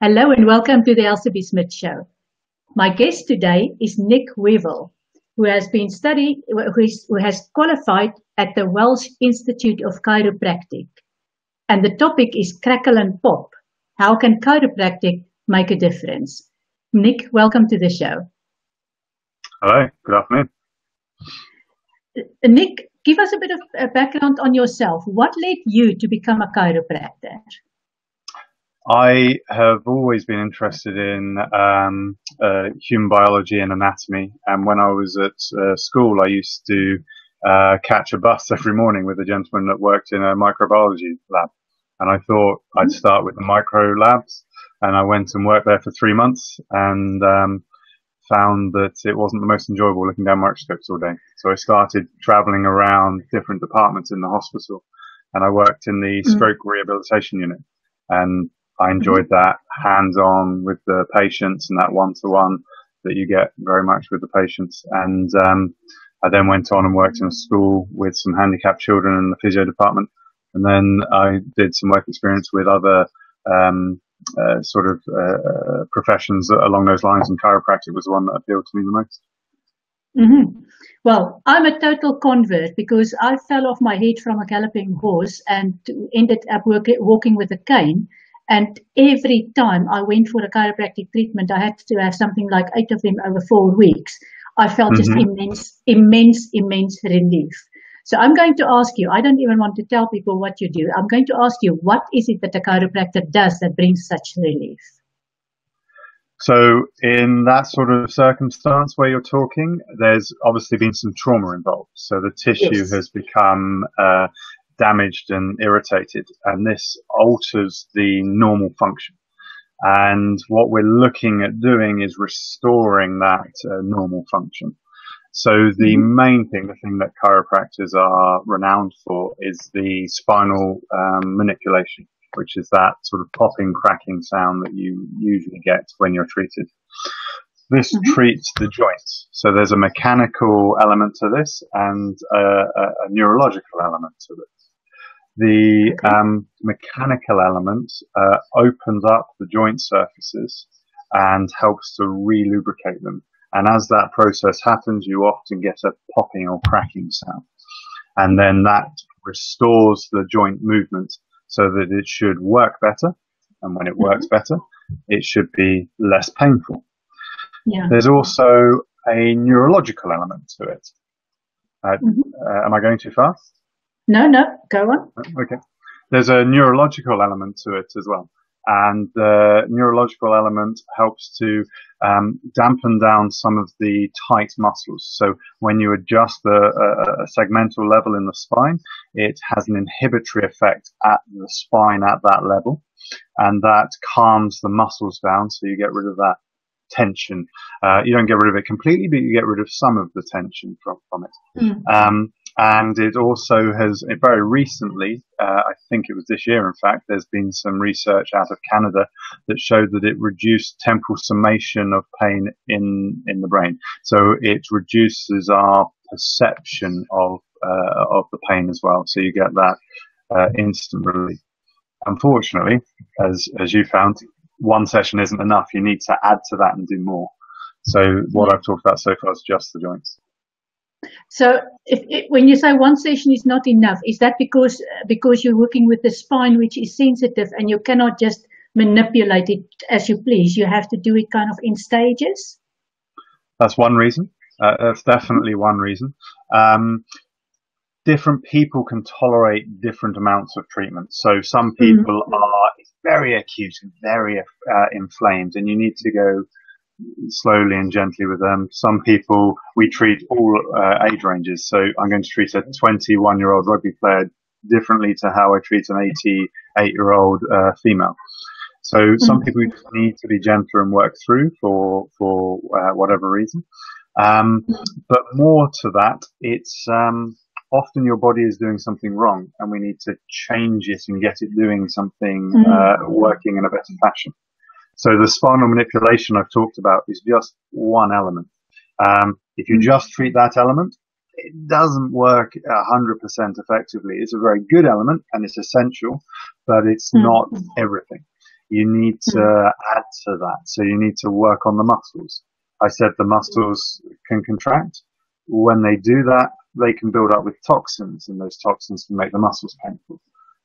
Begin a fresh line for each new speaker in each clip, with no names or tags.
Hello and welcome to the Elsabe Smit Show. My guest today is Nick Wevill, who has been studying, who, is, who has qualified at the Welsh Institute of Chiropractic. And the topic is crackle and pop. How can chiropractic make a difference? Nick, welcome to the show.
Hello, good afternoon.
Uh, Nick, give us a bit of a background on yourself. What led you to become a chiropractor?
I have always been interested in um, uh, human biology and anatomy, and when I was at uh, school, I used to uh, catch a bus every morning with a gentleman that worked in a microbiology lab, and I thought I'd mm-hmm. start with the micro labs, and I went and worked there for three months, and um, found that it wasn't the most enjoyable looking down microscopes all day. So I started traveling around different departments in the hospital, and I worked in the mm-hmm. stroke rehabilitation unit, and I enjoyed that hands-on with the patients and that one-to-one that you get very much with the patients. And um, I then went on and worked in a school with some handicapped children in the physio department. And then I did some work experience with other um, uh, sort of uh, professions along those lines, and chiropractic was the one that appealed to me the most.
Mm-hmm. Well, I'm a total convert because I fell off my head from a galloping horse and ended up work, walking with a cane. And every time I went for a chiropractic treatment, I had to have something like eight of them over four weeks. I felt mm-hmm. just immense, immense, immense relief. So I'm going to ask you, I don't even want to tell people what you do. I'm going to ask you, what is it that a chiropractor does that brings such relief?
So in that sort of circumstance where you're talking, there's obviously been some trauma involved. So the tissue yes. has become uh, damaged and irritated, and this alters the normal function. And what we're looking at doing is restoring that uh, normal function. So the mm-hmm. main thing, the thing that chiropractors are renowned for is the spinal um, manipulation, which is that sort of popping, cracking sound that you usually get when you're treated. This mm-hmm. treats the joints. So there's a mechanical element to this and a, a, a neurological element to it. The um, mechanical element uh, opens up the joint surfaces and helps to re-lubricate them. And as that process happens, you often get a popping or cracking sound. And then that restores the joint movement so that it should work better. And when it mm-hmm. works better, it should be less painful. Yeah. There's also a neurological element to it. Uh, mm-hmm. uh, am I going too fast?
No, no, go on.
Okay. There's a neurological element to it as well. And the neurological element helps to um, dampen down some of the tight muscles. So when you adjust the uh, segmental level in the spine, it has an inhibitory effect at the spine at that level, and that calms the muscles down. So you get rid of that tension. Uh, you don't get rid of it completely, but you get rid of some of the tension from, from it. Mm. Um, and it also has very recently, uh, I think it was this year, in fact, there's been some research out of Canada that showed that it reduced temporal summation of pain in in the brain. So it reduces our perception of uh, of the pain as well. So you get that uh, instant relief. Unfortunately, as as you found, one session isn't enough. You need to add to that and do more. So what I've talked about so far is just the joints.
So if, if, when you say one session is not enough, is that because because you're working with the spine which is sensitive and you cannot just manipulate it as you please? You have to do it kind of in stages.
That's one reason. Uh, that's definitely one reason. Um, different people can tolerate different amounts of treatment. So some mm-hmm. people mm-hmm. are very acute and very uh, inflamed, and you need to go slowly and gently with them. Some people we treat all uh, age ranges. So I'm going to treat a 21 year old rugby player differently to how I treat an 88 year old uh, female. So some mm-hmm. people need to be gentler and work through for for uh, whatever reason. Um, but more to that, it's um, often your body is doing something wrong, and we need to change it and get it doing something mm-hmm. uh, working in a better fashion. So the spinal manipulation I've talked about is just one element. Um, if you hmm. just treat that element, it doesn't work 100% effectively. It's a very good element and it's essential, but it's mm not everything. you need to mm-hmm. add to that. So you need to work on the muscles. I said the muscles can contract. When they do that, they can build up with toxins and those toxins can make the muscles painful.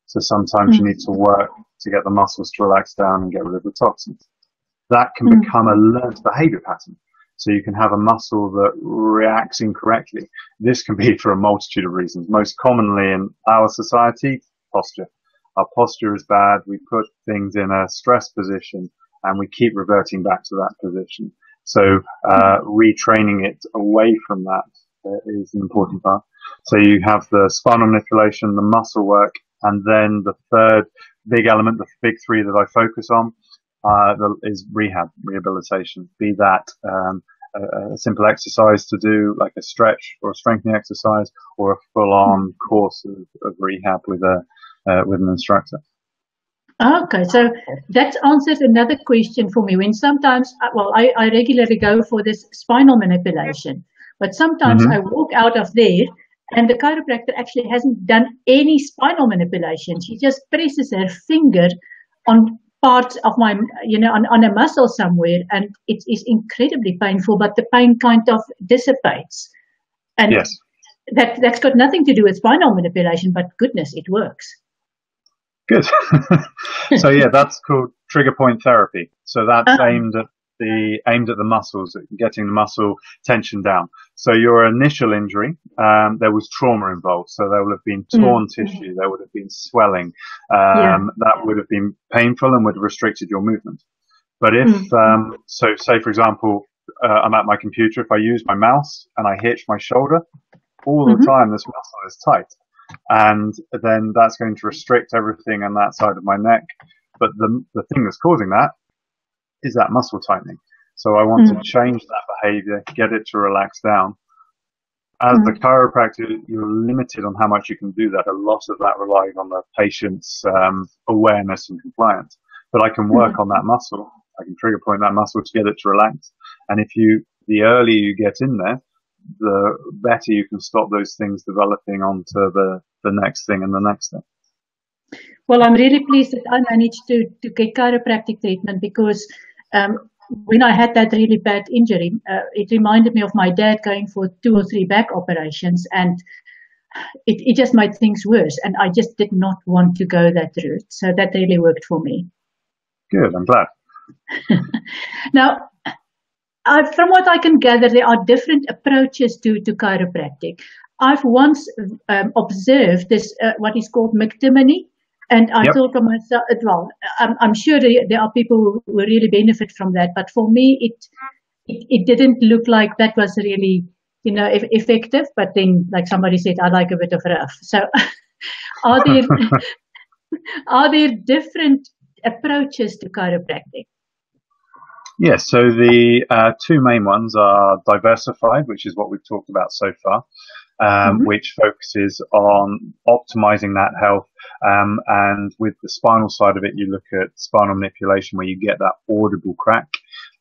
So sometimes mm-hmm. you need to work to get the muscles to relax down and get rid of the toxins. That can mm-hmm. become a learned behavior pattern. So you can have a muscle that reacts incorrectly. This can be for a multitude of reasons. Most commonly in our society, posture. Our posture is bad. We put things in a stress position and we keep reverting back to that position. So uh, retraining it away from that uh, is an important part. So you have the spinal manipulation, the muscle work, and then the third big element, the big three that I focus on, uh, is rehab, rehabilitation. Be that um, a, a, simple exercise to do, like a stretch or a strengthening exercise, or a full-on course of, of rehab with a uh, with an instructor.
Okay, so that answers another question for me. When sometimes, uh, well, I, I regularly go for this spinal manipulation, but sometimes mm-hmm. I walk out of there and the chiropractor actually hasn't done any spinal manipulation. She just presses her finger on part of my, you know, on, on a muscle somewhere, and it is incredibly painful, but the pain kind of dissipates. And yes. that, that's got nothing to do with spinal manipulation, but goodness, it works.
Good. so yeah, that's called trigger point therapy. So that's uh-huh. aimed at the aimed at the muscles, getting the muscle tension down. So your initial injury, um, there was trauma involved. So there would have been mm. torn mm-hmm. tissue, there would have been swelling. Um, yeah. That would have been painful and would have restricted your movement. But if, mm. um, so say for example, uh, I'm at my computer, if I use my mouse and I hitch my shoulder, all mm-hmm. the time this muscle is tight. And then that's going to restrict everything on that side of my neck. But the, the thing that's causing that is that muscle tightening. So I want mm. to change that behavior, get it to relax down. As mm. the chiropractor, you're limited on how much you can do that. A lot of that relies on the patient's um, awareness and compliance. But I can work mm. on that muscle. I can trigger point that muscle to get it to relax. And if you, the earlier you get in there, the better you can stop those things developing onto the, the next thing and the next thing.
Well, I'm really pleased that I managed to, to get chiropractic treatment because um, when I had that really bad injury, uh, it reminded me of my dad going for two or three back operations and it, it just made things worse. And I just did not want to go that route. So that really worked for me.
Good, I'm glad.
now, uh, from what I can gather, there are different approaches to, to chiropractic. I've once um, observed this, uh, what is called McTimoney, and I yep. thought to myself, well, I'm, I'm sure there are people who really benefit from that, but for me, it, it, it didn't look like that was really, you know, effective. But then, like somebody said, I like a bit of rough. So, are there are there different approaches to chiropractic?
Yes, so the uh, two main ones are diversified, which is what we've talked about so far, um, mm-hmm. which focuses on optimizing that health. Um, and with the spinal side of it, you look at spinal manipulation where you get that audible crack.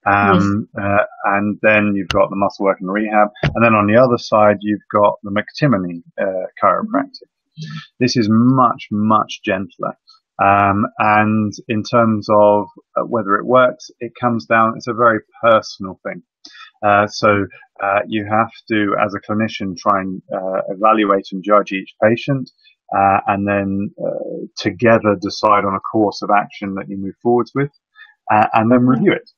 Um, yes. uh, and then you've got the muscle work and rehab. And then on the other side, you've got the McTimoney uh, chiropractic. Mm-hmm. This is much, much gentler. Um, and in terms of uh, whether it works, it comes down, it's a very personal thing. Uh, so uh, you have to, as a clinician, try and uh, evaluate and judge each patient, uh, and then uh, together decide on a course of action that you move forwards with, and then review it.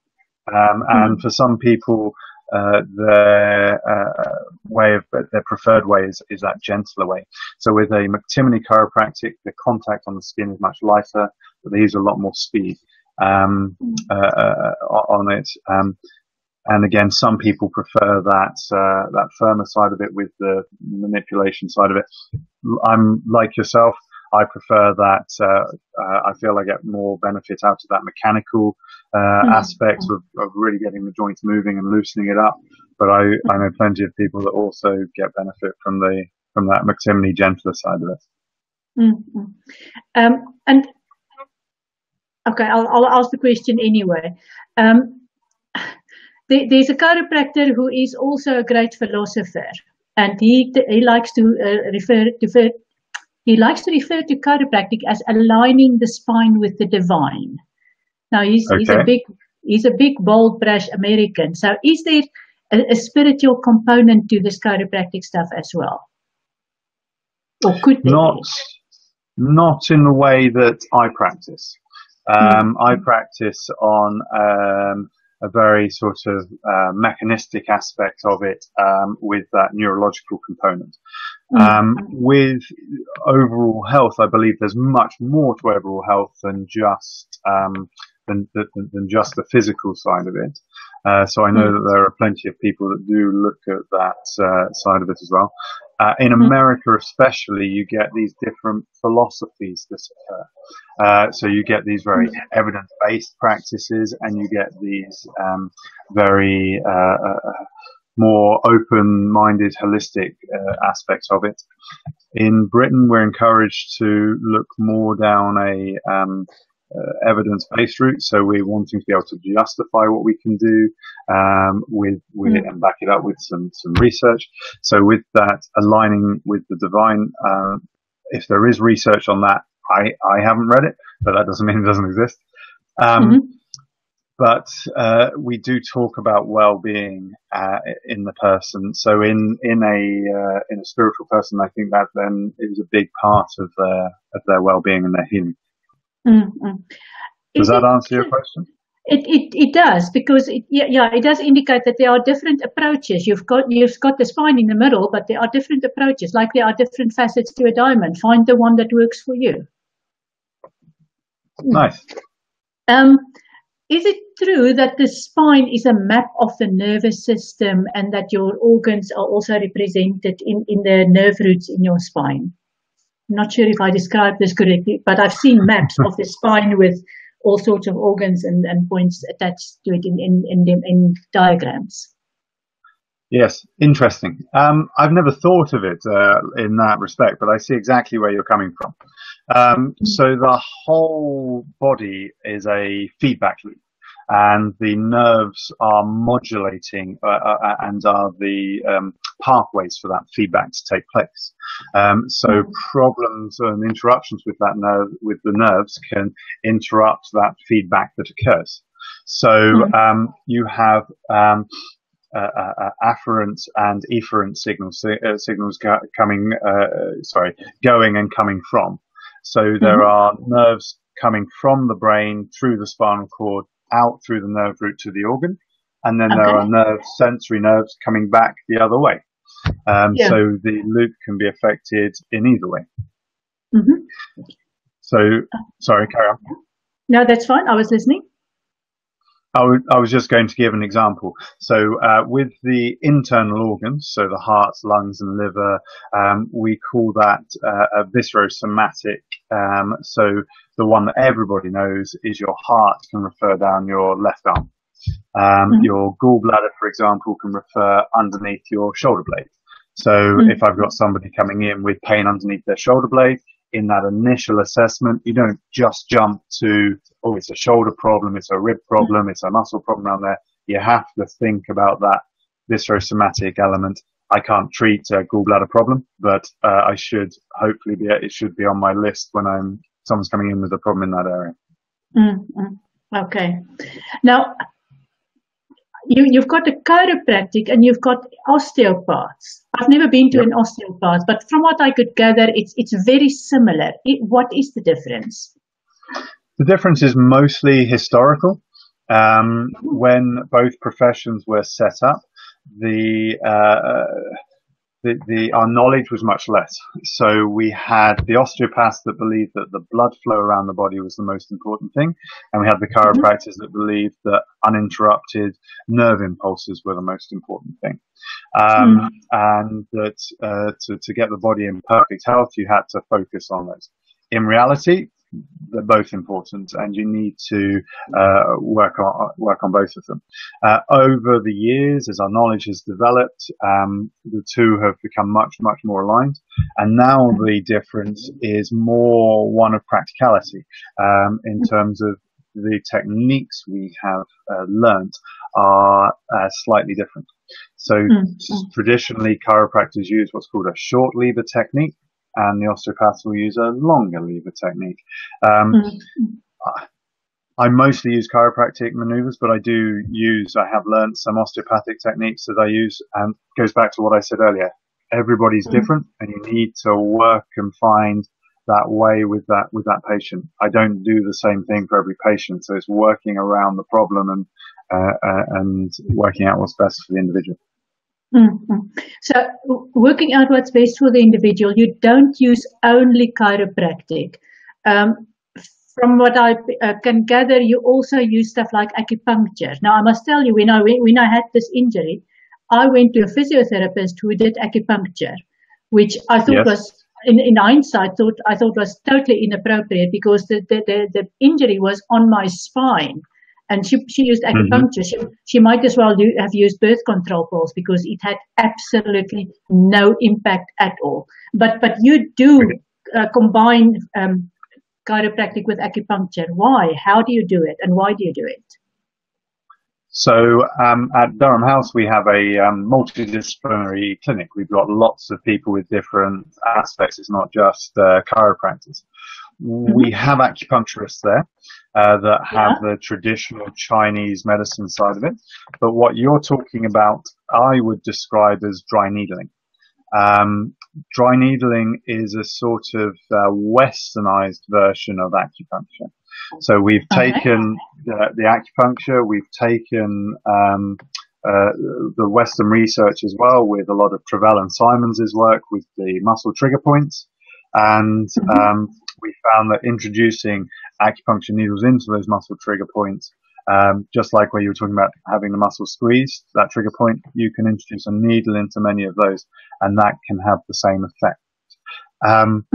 Um, and mm-hmm. for some people, uh, their uh, way of their preferred way is, is that gentler way. So with a McTimoney chiropractic, the contact on the skin is much lighter, but they use a lot more speed um, uh, uh on it. Um, and again, some people prefer that uh, that firmer side of it with the manipulation side of it. I'm like yourself. I prefer that. Uh, uh, I feel I get more benefit out of that mechanical uh, mm-hmm. aspect of, of, really getting the joints moving and loosening it up. But I, I know plenty of people that also get benefit from the from that McTimoney gentler side of it.
Mm-hmm. Um, and okay, I'll, I'll ask the question anyway. Um, there, there's a chiropractor who is also a great philosopher, and he he likes to uh, refer to he likes to refer to chiropractic as aligning the spine with the divine. Now he's okay. he's a big he's a big bold brash American. So is there a, a spiritual component to this chiropractic stuff as well? Or could
there not be? not in the way that I practice. Um, mm-hmm. I practice on um, a very sort of uh, mechanistic aspect of it um, with that neurological component. Um, with overall health, I believe there's much more to overall health than just um, than, than, than, just the physical side of it. Uh, so I know mm. that there are plenty of people that do look at that uh, side of it as well. Uh, in mm. America, especially, you get these different philosophies that occur. Uh, so you get these very mm. evidence-based practices, and you get these um, very uh, uh, more open-minded, holistic aspects of it. In Britain, we're encouraged to look more down a um, uh, evidence-based route. So we're wanting to be able to justify what we can do um, with, with mm. and back it up with some some research. So with that, aligning with the divine, uh, if there is research on that, I I haven't read it, but that doesn't mean it doesn't exist. Um, mm-hmm. But uh, we do talk about well-being uh, in the person. So in in a uh, in a spiritual person, I think that then is a big part of their of their well-being and their healing.
Mm-hmm.
Does that answer your question?
It, it, it does because it, yeah, yeah it does indicate that there are different approaches. You've got you've got the spine in the middle, but there are different approaches. Like there are different facets to a diamond. Find the one that works for you.
Nice.
Um, is it true that the spine is a map of the nervous system and that your organs are also represented in, in the nerve roots in your spine? I'm not sure if I described this correctly, but I've seen maps of the spine with all sorts of organs and, and points attached to it in, in, in, in diagrams.
Yes, interesting. Um, I've never thought of it uh, in that respect, but I see exactly where you're coming from. Um, so the whole body is a feedback loop and the nerves are modulating uh, uh, uh, and are the um, pathways for that feedback to take place. Um, so mm. problems and interruptions with that nerve, with the nerves, can interrupt that feedback that occurs. So mm. um, you have um, uh, uh, afferent and efferent signals, uh, signals coming, sorry, going and coming from. So there mm-hmm. are nerves coming from the brain through the spinal cord out through the nerve root to the organ, and then okay. there are nerves, sensory nerves coming back the other way. Um, yeah. So the loop can be affected in either way. Mm-hmm. So, sorry, carry on.
No, that's fine. I was listening.
I, w- I was just going to give an example. So, uh, with the internal organs, so the heart, lungs, and liver, um, we call that uh, a viscerosomatic. Um, so, the one that everybody knows is your heart can refer down your left arm. Um, mm-hmm. Your gallbladder, for example, can refer underneath your shoulder blade. So, mm-hmm. if I've got somebody coming in with pain underneath their shoulder blade, in that initial assessment, you don't just jump to, oh, it's a shoulder problem, it's a rib problem, it's a muscle problem down there. You have to think about that viscerosomatic element. I can't treat a gallbladder problem, but uh, I should hopefully be, it should be on my list when I'm, someone's coming in with a problem in that area.
Mm-hmm. Okay. Now, you, you've got a chiropractic and you've got osteopaths. I've never been to yep. an osteopath, but from what I could gather, it's it's very similar. It, what is the difference?
The difference is mostly historical. Um, when both professions were set up, the uh, the, the, our knowledge was much less. So we had the osteopaths that believed that the blood flow around the body was the most important thing, and we had the mm-hmm. chiropractors that believed that uninterrupted nerve impulses were the most important thing. Um, mm. And that uh, to, to get the body in perfect health, you had to focus on those. In reality, they're both important, and you need to uh, work on work on both of them. Uh, over the years, as our knowledge has developed, um, the two have become much much more aligned, and now the difference is more one of practicality um, in terms of the techniques we have uh, learnt are uh, slightly different. So mm-hmm. traditionally, chiropractors use what's called a short lever technique, and the osteopaths will use a longer lever technique. Um, mm-hmm. I mostly use chiropractic maneuvers, but I do use, I have learned some osteopathic techniques that I use and goes back to what I said earlier. Everybody's mm-hmm. different and you need to work and find that way with that, with that patient. I don't do the same thing for every patient. So it's working around the problem and, uh, uh, and working out what's best for the individual.
Mm-hmm. So working out what's best for the individual, you don't use only chiropractic. Um, from what I uh, can gather, you also use stuff like acupuncture. Now, I must tell you, when I when I had this injury, I went to a physiotherapist who did acupuncture, which I thought yes. was, in, in hindsight, thought I thought was totally inappropriate because the, the, the, the injury was on my spine. And she, she used mm-hmm. acupuncture. Mm-hmm. She, she might as well do, have used birth control pills because it had absolutely no impact at all. But, but you do uh, combine um, chiropractic with acupuncture. Why? How do you do it? And why do you do it?
So um, at Durham House, we have a um, multidisciplinary clinic. We've got lots of people with different aspects. It's not just uh, chiropractors. Mm-hmm. We have acupuncturists there uh, that have yeah. the traditional Chinese medicine side of it. But what you're talking about, I would describe as dry needling. Um, dry needling is a sort of uh, westernized version of acupuncture. So we've taken the, the, acupuncture, we've taken um, uh, the Western research as well with a lot of Travell and Simons' work with the muscle trigger points. And mm-hmm. um, we found that introducing acupuncture needles into those muscle trigger points um, just like where you were talking about having the muscle squeezed, that trigger point, you can introduce a needle into many of those, and that can have the same effect. Um,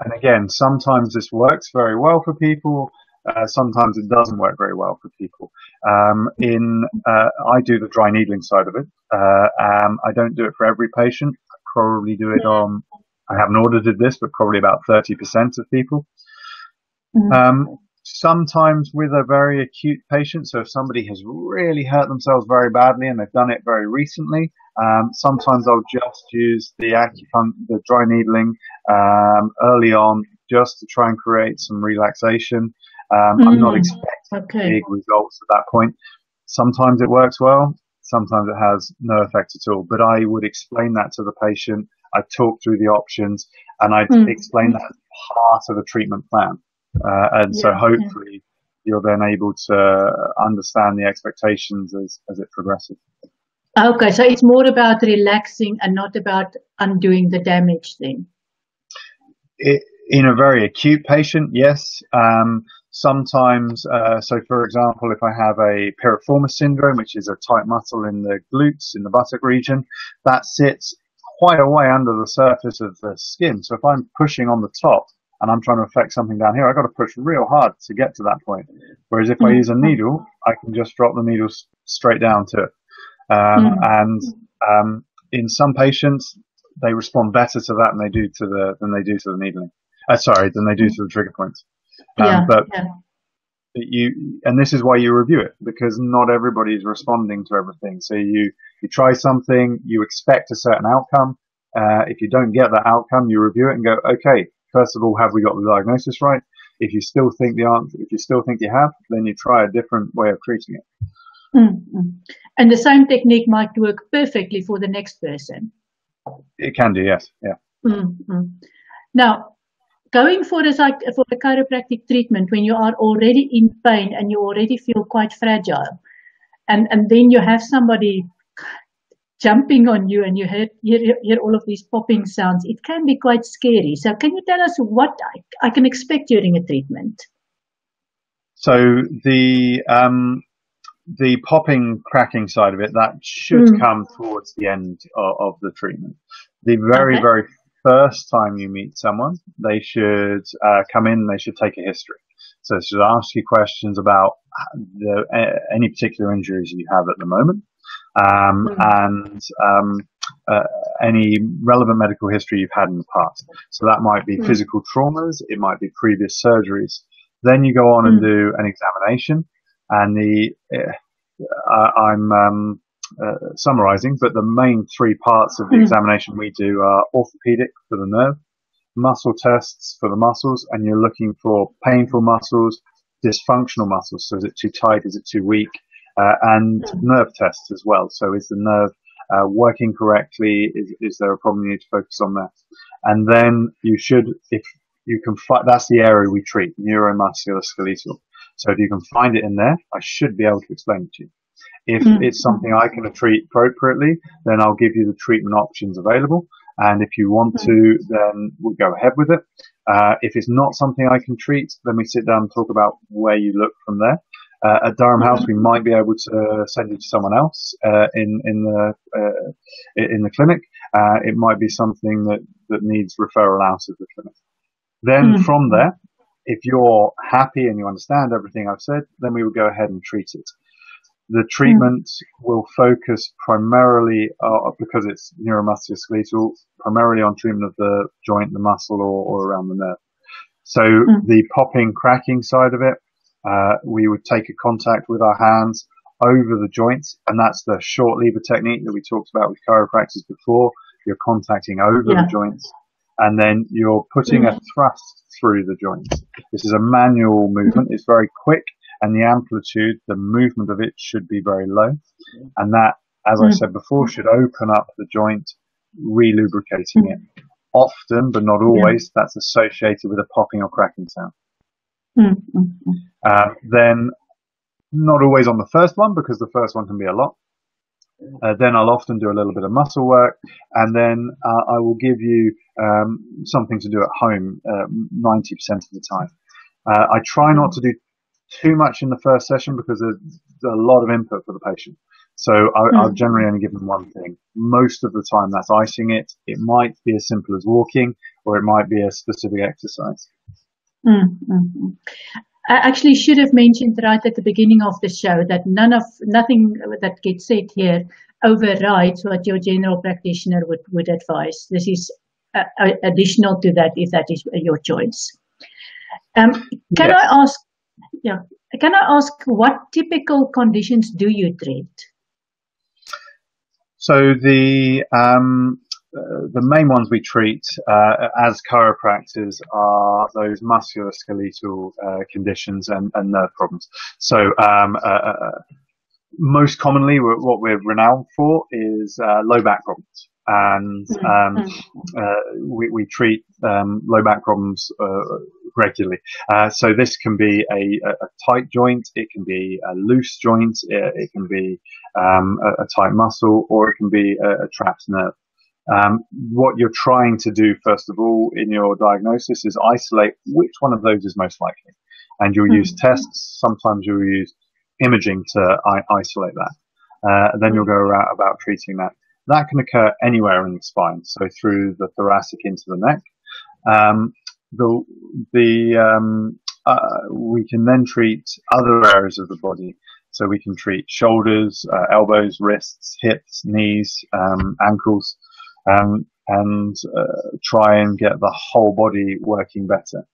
and again, sometimes this works very well for people. Uh, sometimes it doesn't work very well for people. Um, in uh, I do the dry needling side of it. Uh, um, I don't do it for every patient. I probably do it on. I haven't audited this, but probably about 30% of people. Mm-hmm. Um, sometimes with a very acute patient. So if somebody has really hurt themselves very badly and they've done it very recently, um, sometimes I'll just use the acupuncture, the dry needling um, early on just to try and create some relaxation. Um, mm, I'm not mm, expecting okay. big results at that point. Sometimes it works well. Sometimes it has no effect at all. But I would explain that to the patient. I talk through the options and I mm. explain that as part of a treatment plan. Uh, and yeah, so hopefully yeah. you're then able to understand the expectations as, as it progresses.
Okay, so it's more about relaxing and not about undoing the damage then.
It, in a very acute patient, yes. Um, sometimes, uh, so for example, if I have a piriformis syndrome, which is a tight muscle in the glutes, in the buttock region, that sits quite a way under the surface of the skin. So if I'm pushing on the top, and I'm trying to affect something down here, I've got to push real hard to get to that point. Whereas if I use a needle, I can just drop the needle straight down to it. Um, mm. And um, in some patients, they respond better to that than they do to the than they do to the needling. Uh, sorry, than they do to the trigger points. Um, yeah, but yeah. you and this is why you review it because not everybody is responding to everything. So you you try something, you expect a certain outcome. Uh, if you don't get that outcome, you review it and go, okay, first of all, have we got the diagnosis right? If you still think the answer, if you still think you have, then you try a different way of treating it.
Mm-hmm. And the same technique might work perfectly for the next person.
It can do, yes, yeah.
Mm-hmm. Now, going for a for a chiropractic treatment when you are already in pain and you already feel quite fragile, and and then you have somebody jumping on you and you hear, hear, hear all of these popping sounds, it can be quite scary. So, can you tell us what I, I can expect during a treatment?
So, the um, the popping, cracking side of it, that should mm. come towards the end of, of the treatment. The very, okay. very first time you meet someone, they should uh, come in. They should take a history. So, they should ask you questions about the, any particular injuries you have at the moment um, mm. and um, uh, any relevant medical history you've had in the past. So that might be mm. physical traumas, it might be previous surgeries. Then you go on mm. and do an examination, and the uh, I'm um, uh, summarizing, but the main three parts of the mm. examination we do are orthopedic for the nerve, muscle tests for the muscles, and you're looking for painful muscles, dysfunctional muscles. So is it too tight? Is it too weak? Uh, and nerve tests as well. So is the nerve uh, working correctly? Is, is there a problem you need to focus on that? And then you should, if you can find, that's the area we treat, neuromuscular skeletal. So if you can find it in there, I should be able to explain it to you. If mm. it's something I can treat appropriately, then I'll give you the treatment options available. And if you want to, then we'll go ahead with it. Uh, if it's not something I can treat, then we sit down and talk about where you look from there. Uh, at Durham House, we might be able to send you to someone else uh, in in the uh, in the clinic. Uh, it might be something that that needs referral out of the clinic. Then mm. from there, if you're happy and you understand everything I've said, then we will go ahead and treat it. The treatment mm. will focus primarily, uh, because it's neuromuscular skeletal, primarily on treatment of the joint, the muscle, or, or around the nerve. So mm. the popping, cracking side of it, uh, we would take a contact with our hands over the joints, and that's the short lever technique that we talked about with chiropractors before. You're contacting over yeah. the joints, and then you're putting mm. a thrust through the joints. This is a manual movement. It's very quick, and the amplitude, the movement of it should be very low, and that, as mm. I said before, should open up the joint, re-lubricating it. Often, but not always, yeah. that's associated with a popping or cracking sound. Mm-hmm. Uh, then not always on the first one because the first one can be a lot. Uh, then I'll often do a little bit of muscle work, and then uh, I will give you um, something to do at home 90% uh, of the time. Uh, I try not to do too much in the first session because there's a lot of input for the patient. So I, will hmm. generally only give them one thing. Most of the time that's icing it. It might be as simple as walking, or it might be a specific exercise.
Mm-hmm. I actually should have mentioned right at the beginning of the show that none of nothing that gets said here overrides what your general practitioner would, would advise. This is uh, additional to that if that is your choice. Um, can yes. I ask? Yeah, can I ask what typical conditions do you treat?
So the um, uh, the main ones we treat uh, as chiropractors are those musculoskeletal uh, conditions and, and, nerve problems. So um, uh, uh, most commonly, what we're renowned for is low back problems, and mm-hmm. um, mm-hmm. we, we, treat um, low back problems regularly. so this can be a, a, tight joint, it can be a loose joint, it, it can be um, a, a, tight muscle, or it can be a, a trapped nerve. Um, what you're trying to do, first of all, in your diagnosis is isolate which one of those is most likely. And you'll mm-hmm. use tests. Sometimes you'll use imaging to I- isolate that. Uh, then you'll go about treating that. That can occur anywhere in the spine. So through the thoracic into the neck. Um, the, the, um, uh, we can then treat other areas of the body. So we can treat shoulders, uh, elbows, wrists, hips, knees, um, ankles um, and uh, try and get the whole body working better.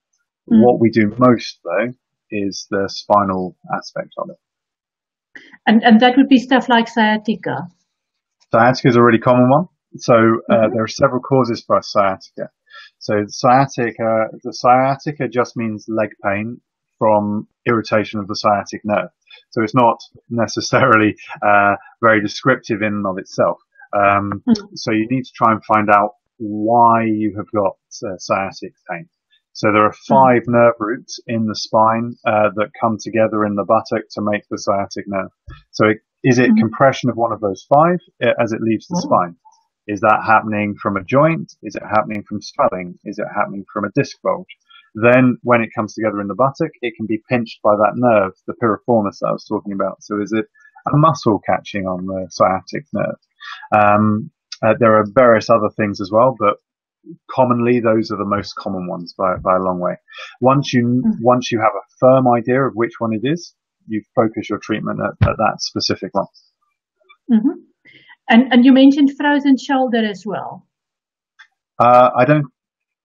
Mm. What we do most though is the spinal aspect of it.
And and that would be stuff like sciatica.
Sciatica is a really common one. So uh, mm-hmm. there are several causes for sciatica. So sciatica, the sciatica just means leg pain from irritation of the sciatic nerve. So it's not necessarily uh, very descriptive in and of itself. Um, mm. So you need to try and find out why you have got uh, sciatic pain. So there are hmm. five mm. nerve roots in the spine uh, that come together in the buttock to make the sciatic nerve. So it, is it mm. compression of one of those five uh, as it leaves the oh. spine? Is that happening from a joint? Is it happening from swelling? Is it happening from a disc bulge? Then when it comes together in the buttock, it can be pinched by that nerve, the piriformis that I was talking about. So is it a muscle catching on the sciatic nerve? Um, uh, there are various other things as well, but commonly those are the most common ones by, by a long way. Once you mm-hmm. once you have a firm idea of which one it is, you focus your treatment at, at that specific one.
Mm-hmm. And and you mentioned frozen shoulder as well.
Uh, I don't.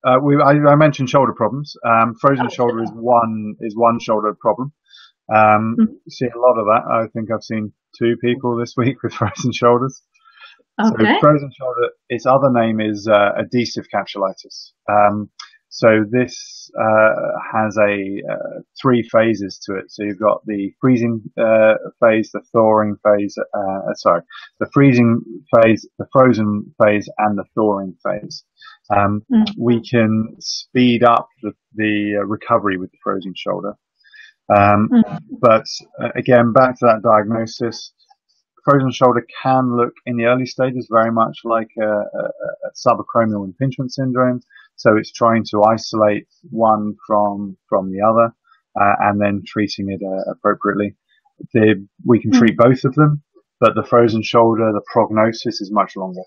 Uh, we, I, I, mentioned shoulder problems. Um, frozen oh, shoulder is one is one shoulder problem. Um, mm-hmm. See a lot of that. I think I've seen two people this week with frozen shoulders. Okay. So frozen shoulder, its other name is uh, adhesive capsulitis. Um, So this uh, has a uh, three phases to it. So you've got the freezing uh, phase, the thawing phase, uh, sorry, the freezing phase, the frozen phase, and the thawing phase. Um, mm. We can speed up the, the uh, recovery with the frozen shoulder. Um, mm. But uh, again, back to that diagnosis, frozen shoulder can look in the early stages very much like a, a, a subacromial impingement syndrome. So it's trying to isolate one from from the other, uh, and then treating it uh, appropriately. The, we can treat both of them, but the frozen shoulder, the prognosis is much longer.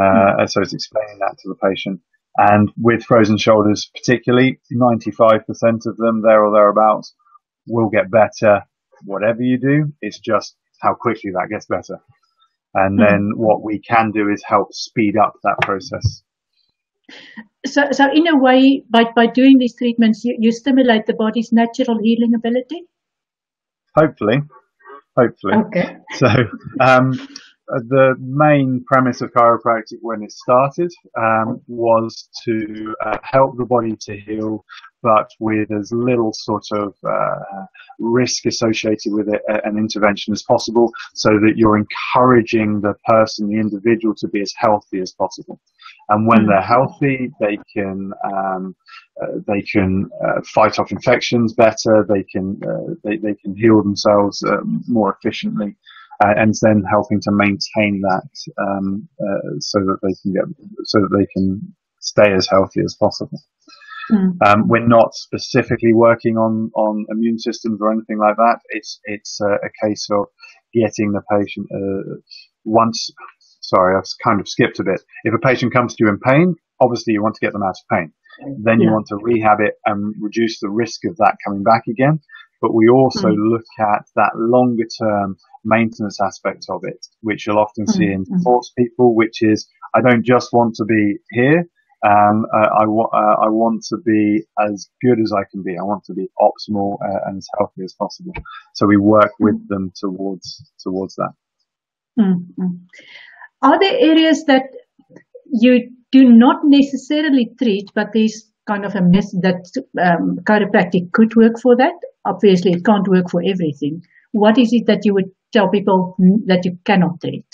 Uh, so it's explaining that to the patient. And with frozen shoulders, particularly, 95% of them, there or thereabouts, will get better whatever you do. It's just how quickly that gets better. And hmm. then what we can do is help speed up that process.
So, so in a way, by, by doing these treatments, you, you stimulate the body's natural healing ability?
Hopefully. Hopefully.
Okay.
So, um, the main premise of chiropractic when it started um, was to uh, help the body to heal, but with as little sort of uh, risk associated with it, an intervention as possible, so that you're encouraging the person, the individual, to be as healthy as possible. And when they're healthy, they can um, uh, they can uh, fight off infections better. They can uh, they, they can heal themselves uh, more efficiently uh, and then helping to maintain that um, uh, so that they can get so that they can stay as healthy as possible. Mm. Um, we're not specifically working on on immune systems or anything like that. It's it's uh, a case of getting the patient uh, once. Sorry, I've kind of skipped a bit. If a patient comes to you in pain, obviously you want to get them out of pain. Then you want to rehab it and reduce the risk of that coming back again but we also mm. look at that longer term maintenance aspect of it, which you'll often see mm. in sports people, which is I don't just want to be here. Um, uh, I, wa- uh, I want to be as good as I can be. I want to be optimal uh, and as healthy as possible. So we work with mm. them towards towards that.
Mm-hmm. Are there areas that you do not necessarily treat, but there's kind of a myth that um, chiropractic could work for that? obviously it can't work for everything. What is it that you would tell people that you cannot treat?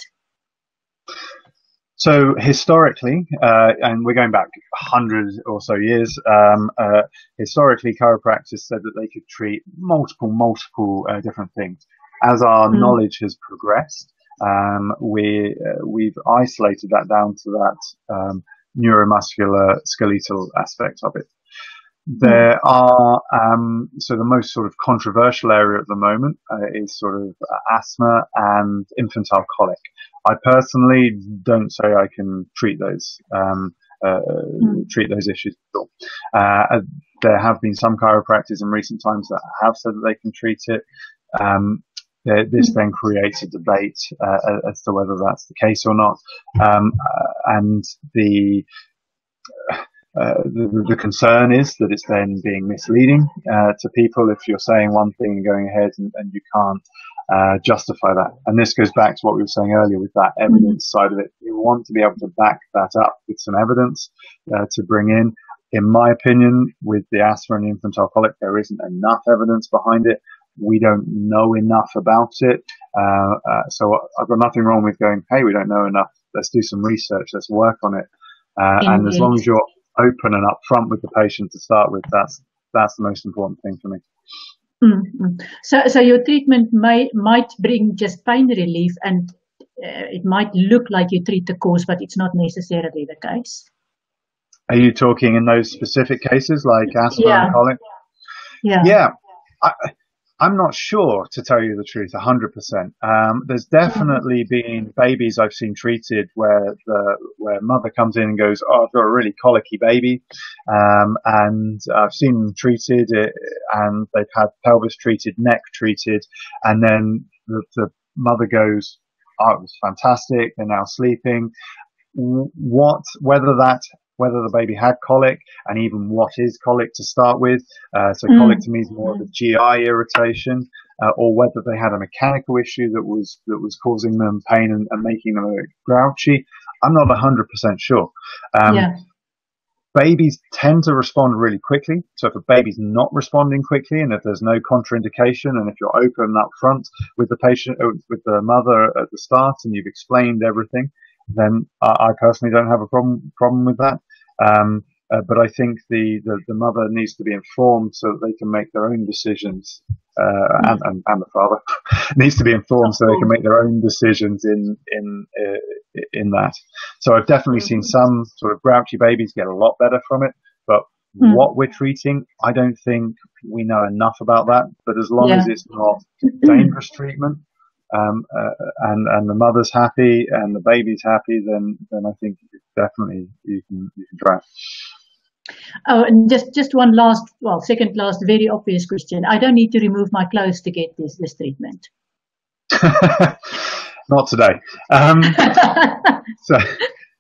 So historically, uh, and we're going back hundreds or so years, um, uh, historically chiropractors said that they could treat multiple, multiple uh, different things. As our mm. knowledge has progressed, um, we uh, we've isolated that down to that um, neuromuscular skeletal aspect of it. There are um, so the most sort of controversial area at the moment uh, is sort of asthma and infantile colic. I personally don't say I can treat those um, uh, mm. treat those issues at all. Uh, there have been some chiropractors in recent times that have said that they can treat it. Um, this then creates a debate uh, as to whether that's the case or not, um, uh, and the uh, the, the, concern is that it's then being misleading uh, to people if you're saying one thing and going ahead and, and you can't uh, justify that. And this goes back to what we were saying earlier with that evidence side of it. You want to be able to back that up with some evidence uh, to bring in. In my opinion, with the asthma and infantile colic, there isn't enough evidence behind it. We don't know enough about it. Uh, uh, so I've got nothing wrong with going, hey, we don't know enough. Let's do some research. Let's work on it. and as long as you're open and upfront with the patient to start with. That's that's the most important thing for me.
Mm-hmm. So, so your treatment might might bring just pain relief, and uh, it might look like you treat the cause, but it's not necessarily the case.
Are you talking in those specific cases like asthma
yeah.
and colic?
Yeah.
Yeah. I, I'm not sure to tell you the truth, 100%. Um, there's definitely been babies I've seen treated where the where mother comes in and goes, "Oh, I've got a really colicky baby," um, and I've seen them treated, uh, and they've had pelvis treated, neck treated, and then the, the mother goes, "Oh, it was fantastic. They're now sleeping." What whether that whether the baby had colic and even what is colic to start with. Uh, so mm. colic to me is more of a GI irritation, uh, or whether they had a mechanical issue that was that was causing them pain and, and making them grouchy. I'm not 100% sure. Um, yeah. babies tend to respond really quickly. So if a baby's not responding quickly and if there's no contraindication and if you're open up front with the patient, uh, with the mother at the start and you've explained everything, then I, personally don't have a problem, problem with that. Um, uh, but I think the, the, the, mother needs to be informed so that they can make their own decisions, uh, and, and, and, the father needs to be informed so they can make their own decisions in in uh, in that. So I've definitely seen mm-hmm. some sort of grouchy babies get a lot better from it, but mm. what we're treating, I don't think we know enough about that. But as long yeah. as it's not dangerous treatment, um, uh, and and the mother's happy and the baby's happy, then then I think definitely you can you can try.
Oh, and just just one last, well, second last, very obvious question. I don't need to remove my clothes to get this this treatment.
Not today. Um, so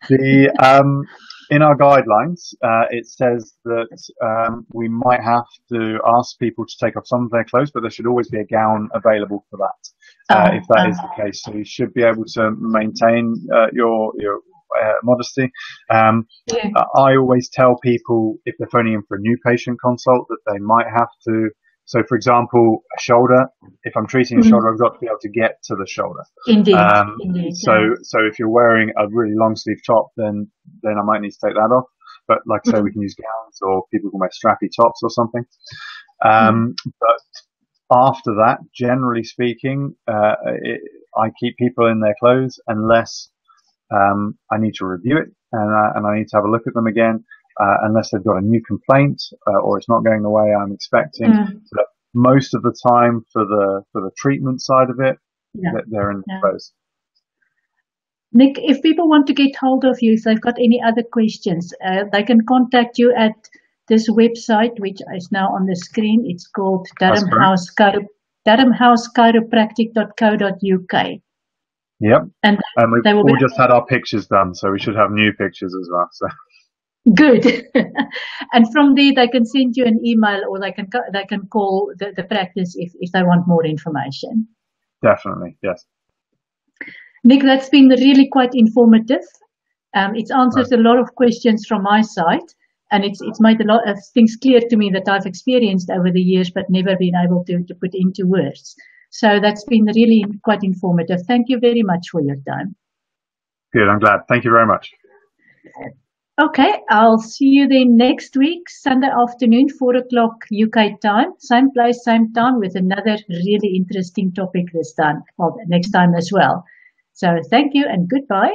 the um, in our guidelines, uh, it says that um, we might have to ask people to take off some of their clothes, but there should always be a gown available for that, uh, oh, if that is the case. So you should be able to maintain uh, your your uh, modesty. Um, yeah. I always tell people if they're phoning in for a new patient consult that they might have to. So, for example, a shoulder. If I'm treating mm-hmm. a shoulder, I've got to be able to get to the shoulder.
Indeed. Um, Indeed
so, yeah. so if you're wearing a really long sleeve top, then then I might need to take that off. But like I say, mm-hmm. we can use gowns, or people can wear strappy tops or something. Um, mm-hmm. But after that, generally speaking, uh, it, I keep people in their clothes unless um, I need to review it and, uh, and I need to have a look at them again, uh, unless they've got a new complaint uh, or it's not going the way I'm expecting. Mm. So most of the time for the for the treatment side of it, yeah. they're in yeah. place.
Nick, if people want to get hold of you, if they've got any other questions, uh, they can contact you at this website, which is now on the screen. It's called Durham House, Chiro- durhamhousechiropractic.co.uk.
Yep. And, and we've all just had our pictures done, so we should have new pictures as well. So.
Good. and from there, they can send you an email or they can they can call the, the practice if, if they want more information.
Definitely, yes.
Nick, that's been really quite informative. Um, it's answered right. a lot of questions from my side, and it's it's made a lot of things clear to me that I've experienced over the years, but never been able to to put into words. So that's been really quite informative. Thank you very much for your time.
Good, I'm glad. Thank you very much.
Okay, I'll see you then next week, Sunday afternoon, 4 o'clock UK time. Same place, same time with another really interesting topic this time, well, next time as well. So thank you and goodbye.